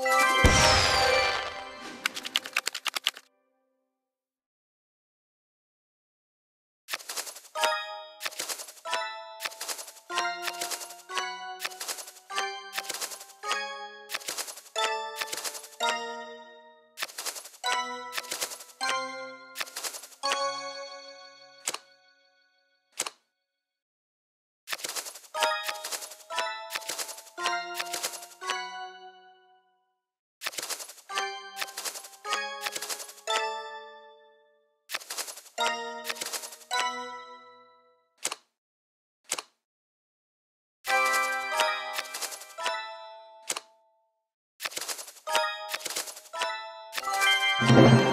Bye. you